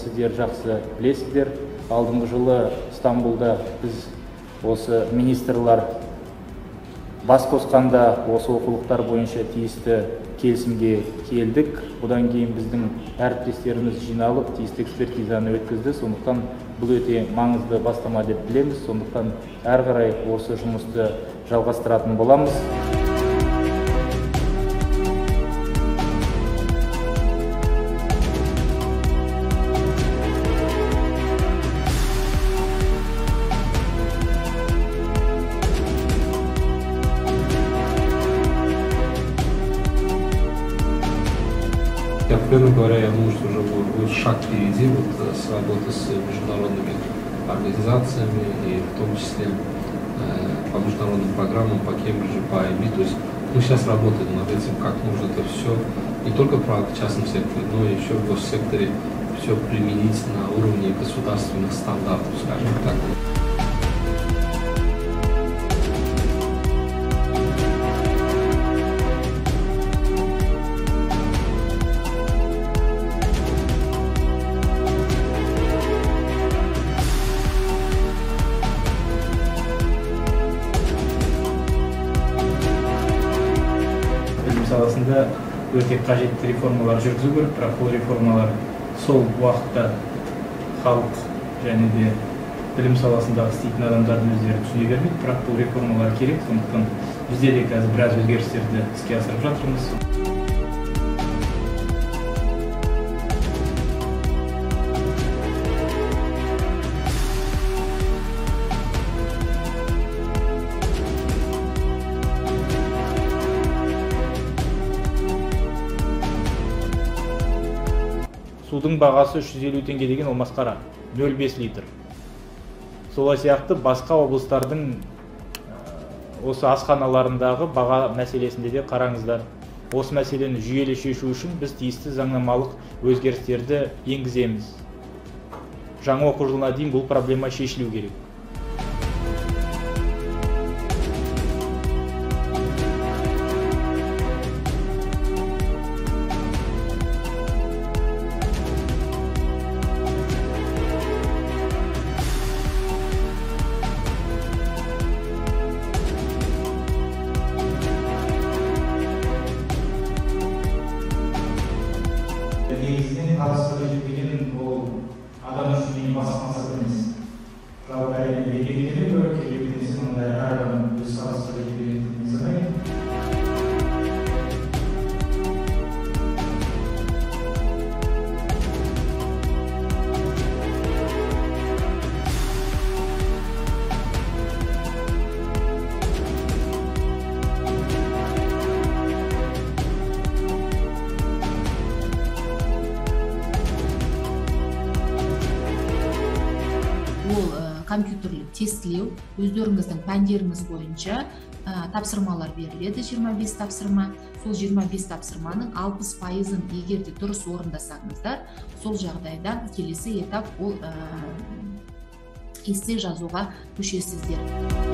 сіздер жақсы білесіздер. Алдыңғы жылы стамбулда біз осы министрлар бас қосқанда осы оқулықтар бойынша тиісті келісімге келдік. Бұдан кейін біздің әріптестеріміз жиналып тиісті экспертизаны өткізді. Сондықтан бұл өте маңызды бастама деп білеміз. Сондықтан әрі қарай осы жұмысты жалғастыратын боламыз. Я, откровенно говоря, я думаю, что уже будет, будет шаг впереди вот, э, с работы с международными организациями и в том числе э, по международным программам, по Кембриджу, по IB. То есть мы сейчас работаем над этим, как нужно это все не только в частном секторе, но и еще в госсекторе все применить на уровне государственных стандартов, скажем так. Өте қажетті реформалар жүргізу керек бірақ бұл реформалар сол уақытта халық және де білім саласындағы істейтін адамдардың өздері түсіне бермейді бірақ бұл реформалар керек. Сондықтан бізде де қазір біраз өзгерістерді іске асырып жатырмыз. Судың бағасы 350 теңге деген ол масқара 0,5 литр. Солай сияқты басқа облыстардың ә, осы асханаларындағы баға мәселесінде де қараңыздар. Осы мәселені жүйелі шешу үшін біз тиісті заңнамалық өзгерістерді енгіземіз. Жаңа оқу жылына дейін бұл проблема шешілу керек. Ол компьютерлік тестілеу өздеріңіздің пәндеріңіз бойынша тапсырмалар беріледі 25 тапсырма. Сол 25 тапсырманың 60 пайызын егер де дұрыс орындасаңыздар сол жағдайда келесі этап ол эссе жазуға көшесіздер.